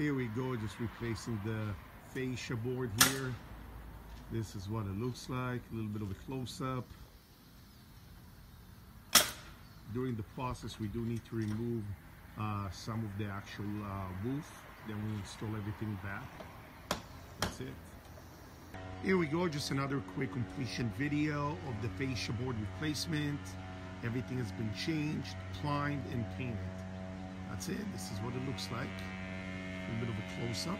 Here we go, just replacing the fascia board here. This is what it looks like, a little bit of a close-up. During the process, we do need to remove uh, some of the actual uh. Then we install everything back. That's it. Here we go, just another quick completion video of the fascia board replacement. Everything has been changed, primed, and painted. That's it. This is what it looks like. A little bit of a close-up.